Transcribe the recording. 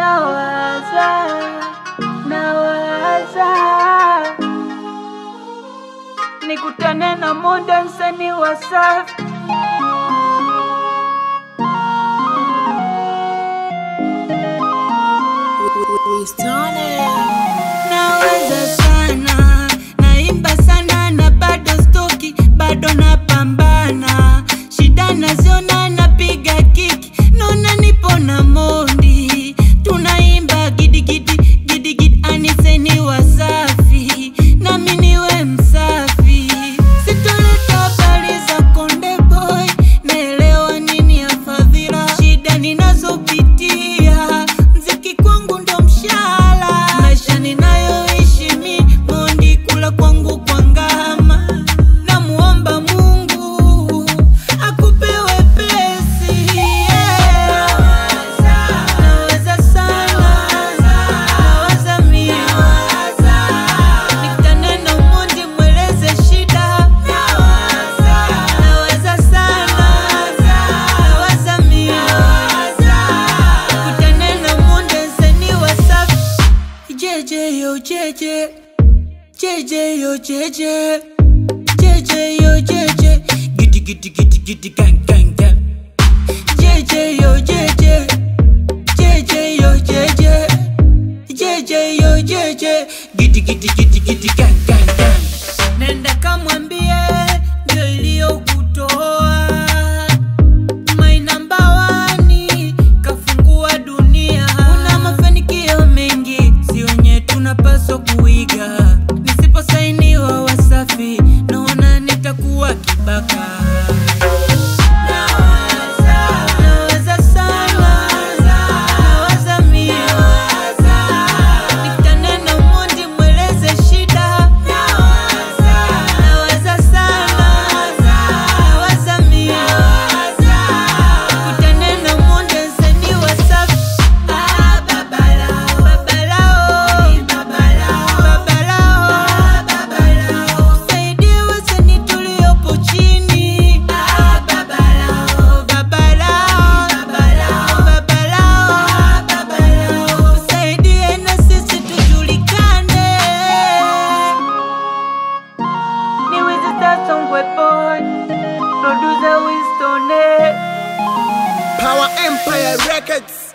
nawaza nawaza. Nikutane na muda msanii wa safi JJ JJ yo JJ JJ yo JJ Giddy giddy giddy giddy gang gang gang JJ yo JJ JJ yo JJ JJ yo JJ Giddy giddy giddy giddy gang gang gang Nenda kamwambia song boy. Producer Winston eh? Power Empire Records.